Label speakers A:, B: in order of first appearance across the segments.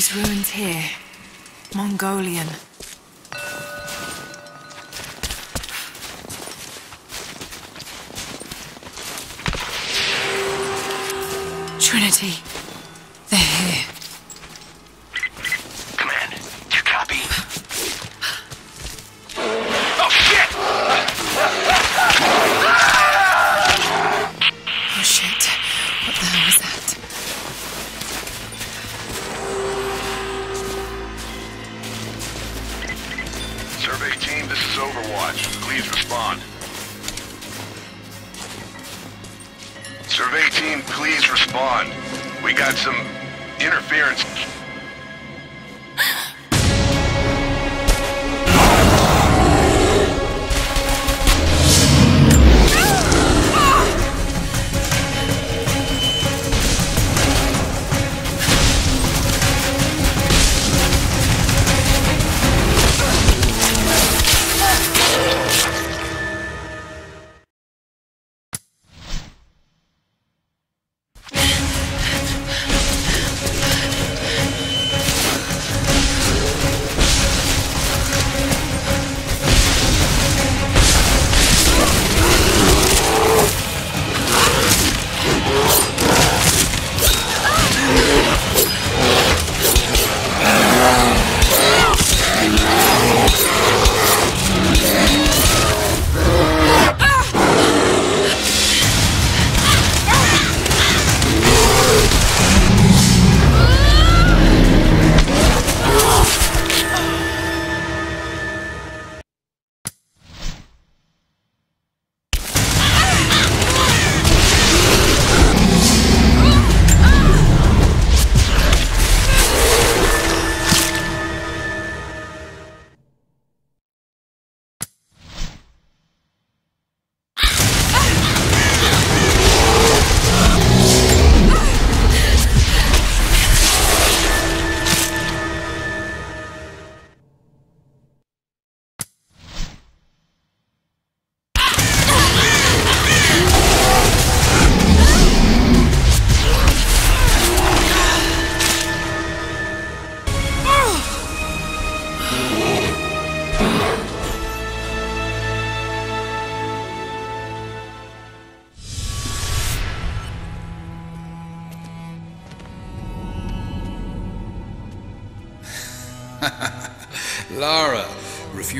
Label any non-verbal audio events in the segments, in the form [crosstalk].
A: These ruins here. Mongolian.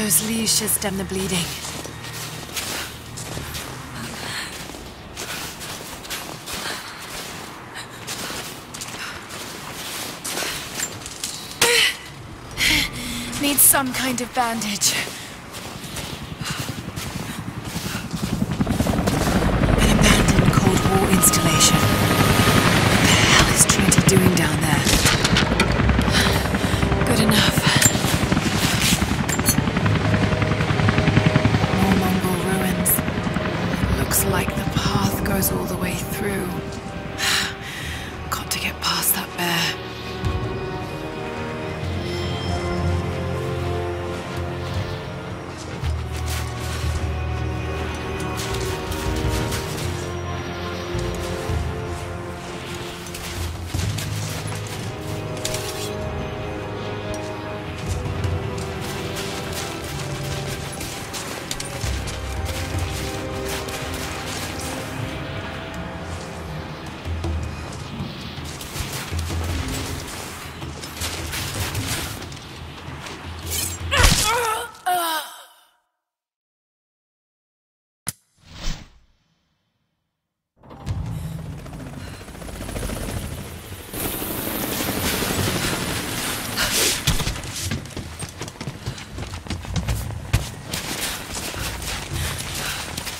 A: Those should stem the bleeding. [sighs] Need some kind of bandage.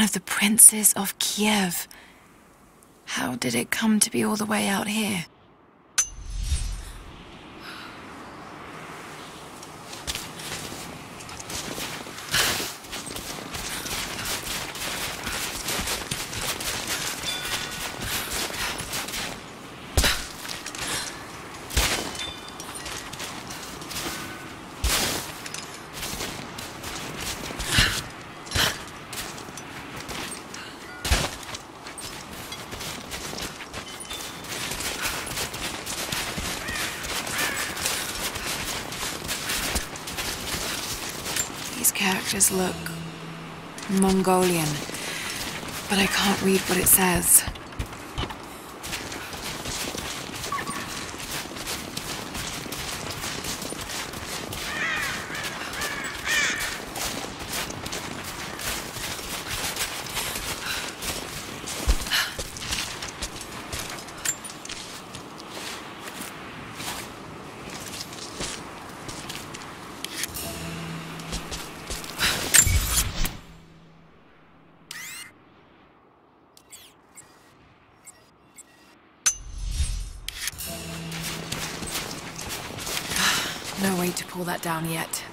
A: One of the princes of Kiev. How did it come to be all the way out here? These characters look Mongolian, but I can't read what it says. To pull that down yet.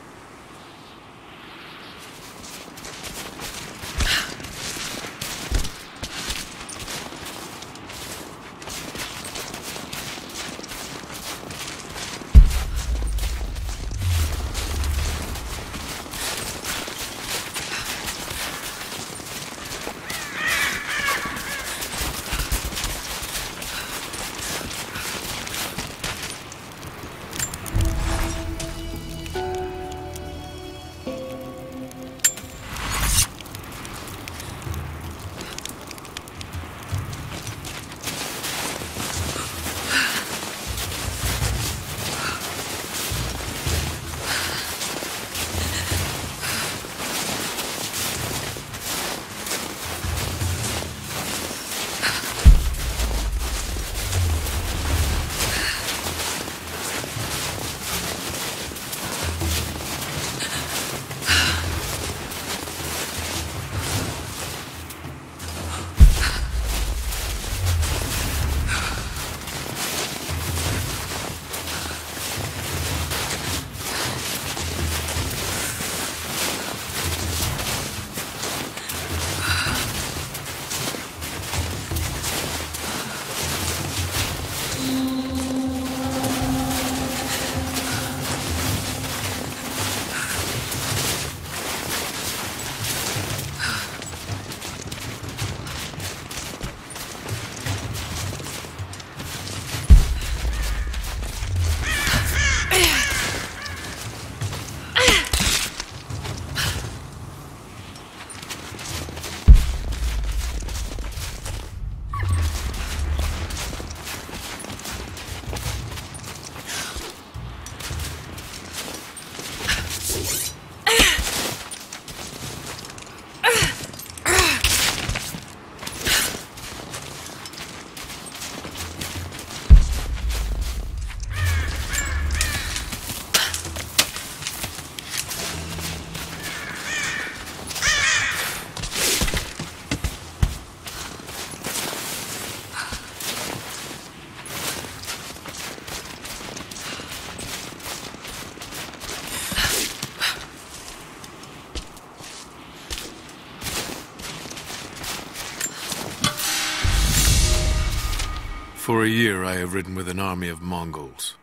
B: For a year I have ridden with an army of Mongols,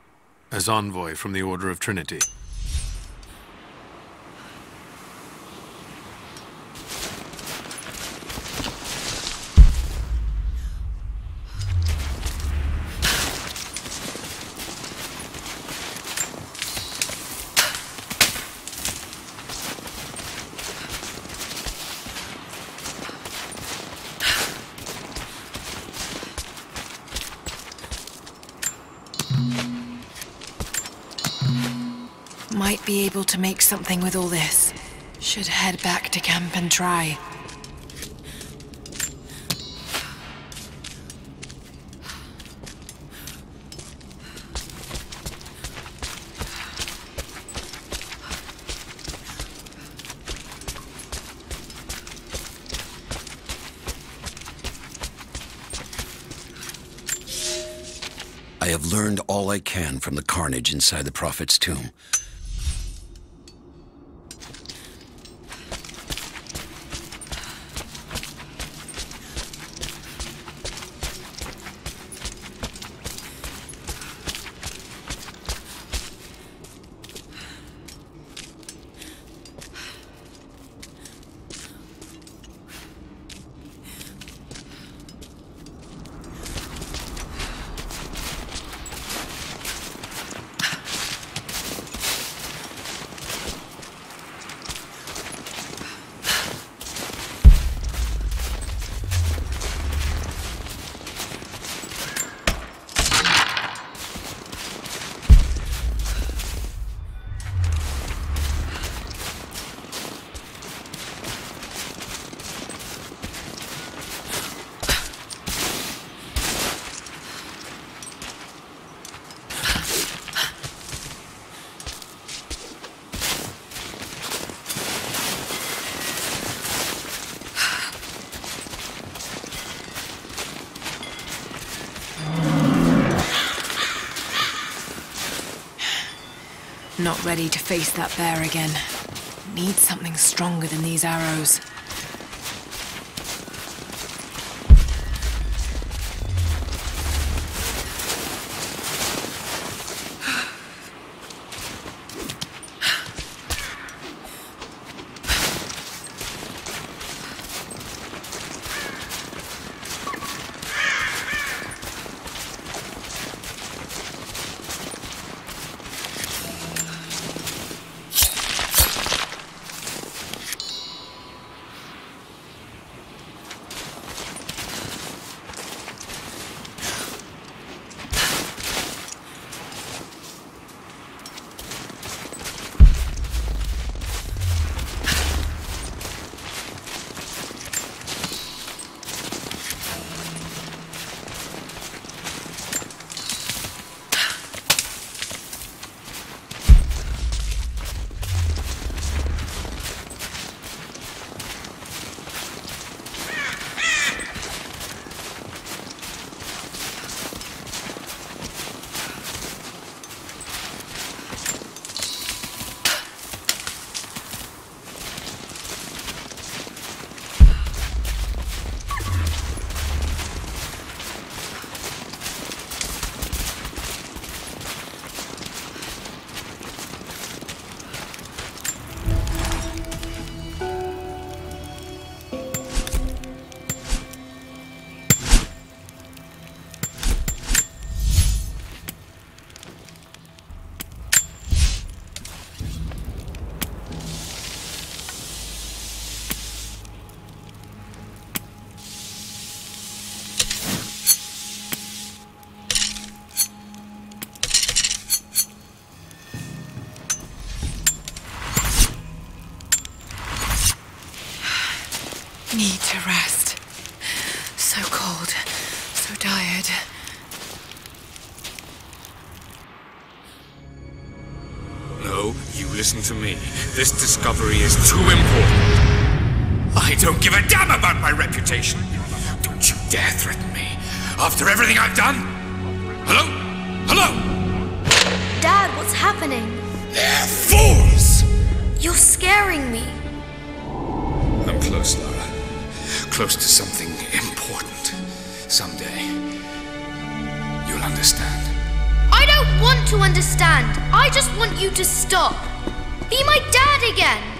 B: as envoy from the Order of Trinity.
A: Should head back to camp and try.
C: I have learned all I can from the carnage inside the Prophet's tomb.
A: Not ready to face that bear again. Need something stronger than these arrows.
D: Listen to me. This discovery is too important. I don't give a damn about my reputation. Don't you dare threaten me. After everything I've done? Hello? Hello?
E: Dad, what's happening?
D: They're fools!
E: You're scaring me.
D: I'm close, Lara. Close to something important. Someday. you'll understand.
E: I don't want to understand. I just want you to stop. Be my dad again.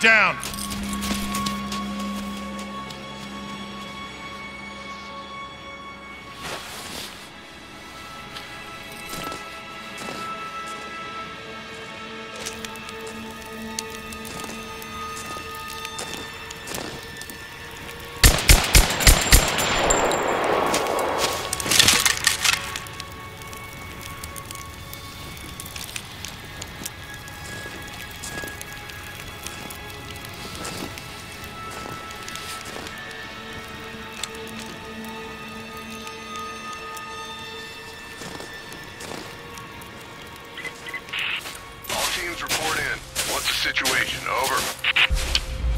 F: Down.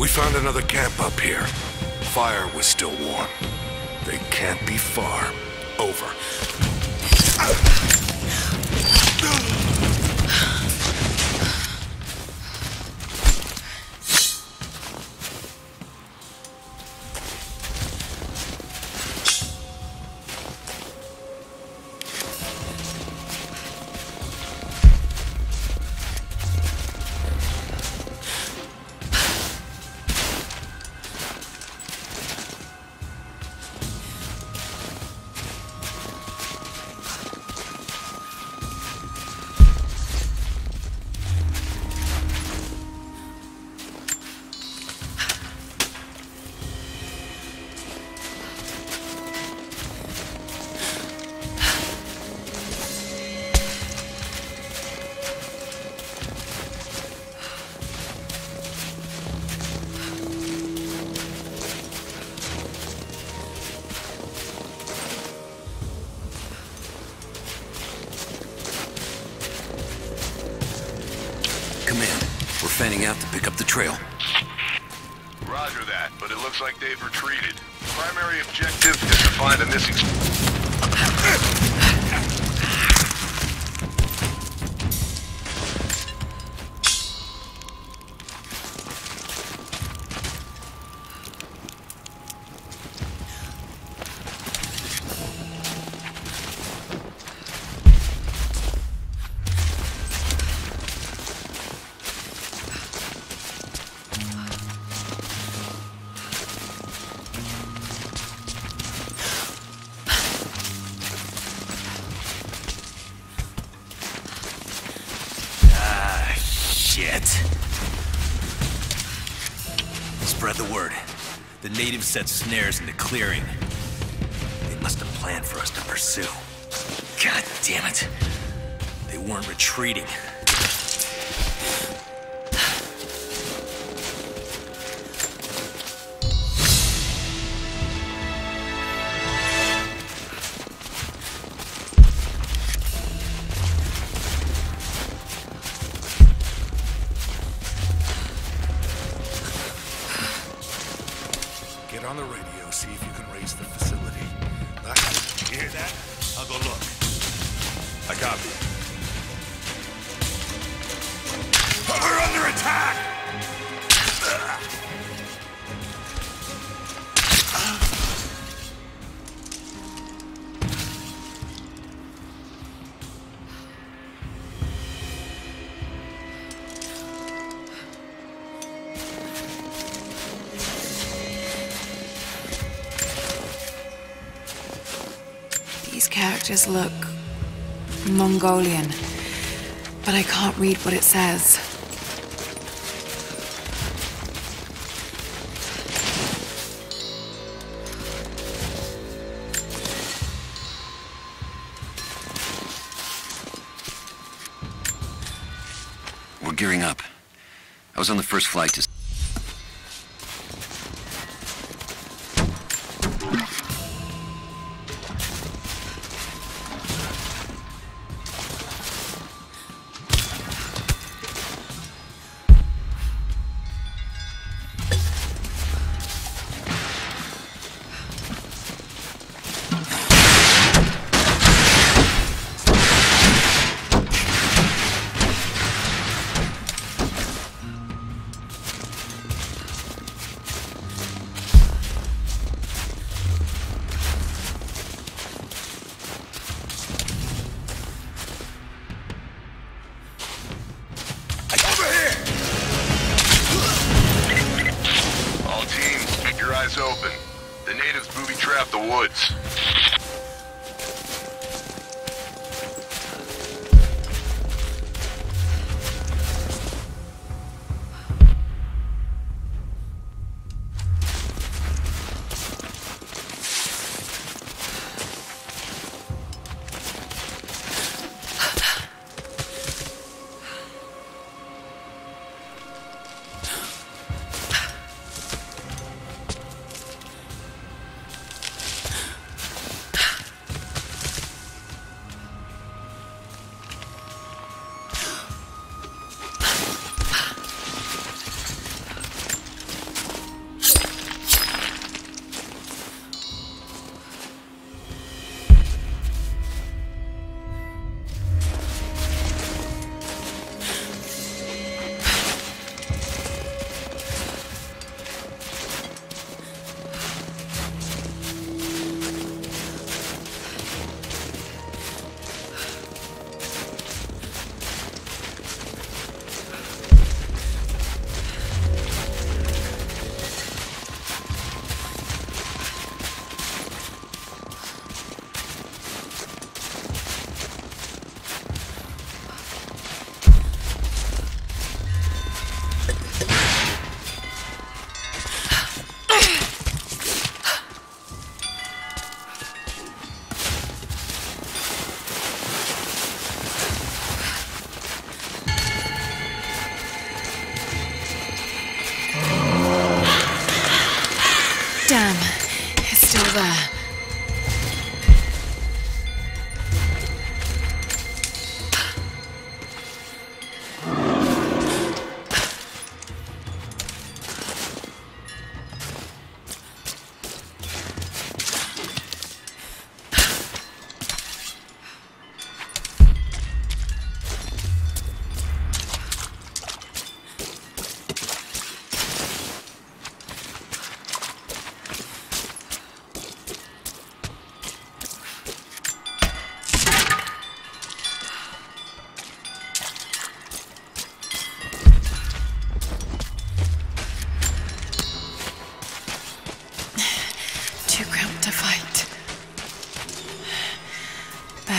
G: We found another camp up here. Fire was still warm. They can't be far. Over.
C: Out to pick up the trail.
F: Roger that, but it looks like they've retreated. Primary objective is to find a missing...
H: Spread the word. The natives set snares in the clearing. They must have planned for us to pursue. God damn it. They weren't retreating.
A: Characters look Mongolian, but I can't read what it says.
G: We're
F: gearing up. I was on the first flight to...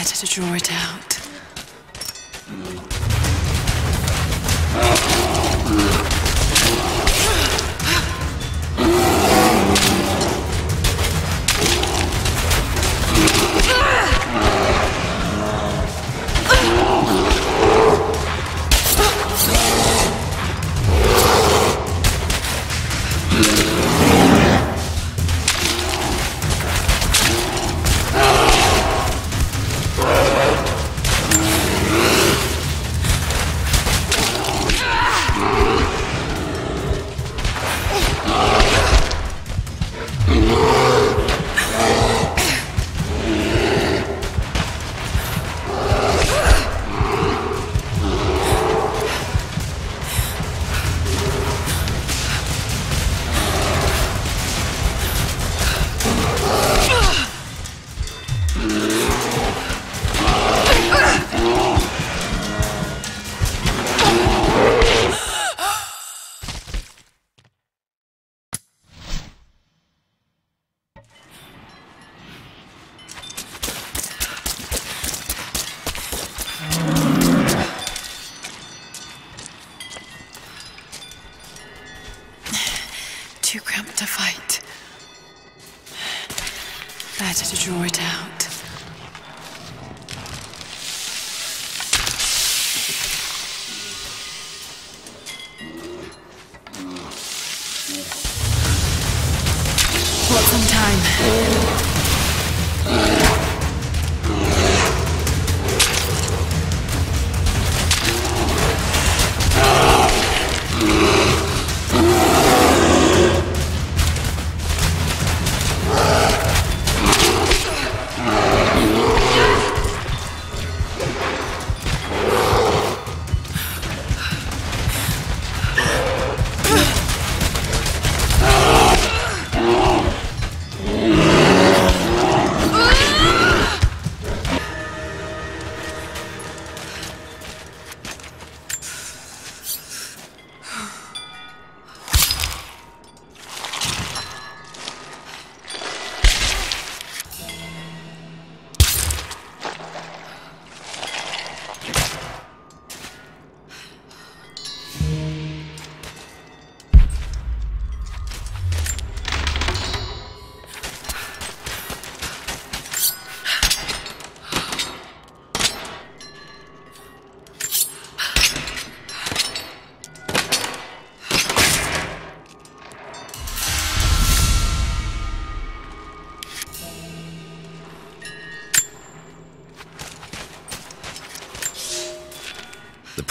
A: Better to draw it out.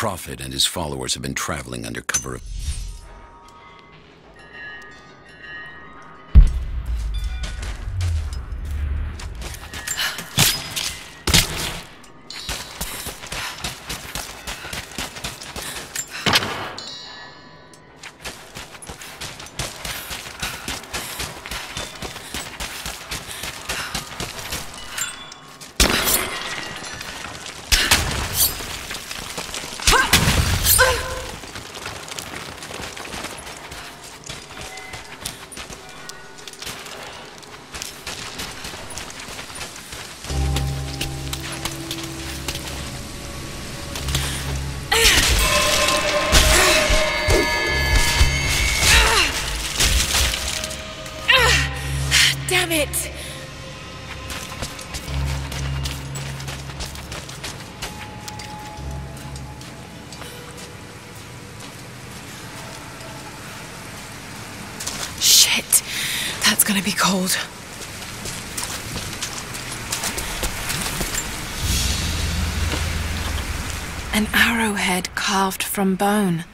C: Prophet and his followers have been traveling under cover of.
A: Damn it! Shit. That's gonna be cold. An arrowhead carved from bone.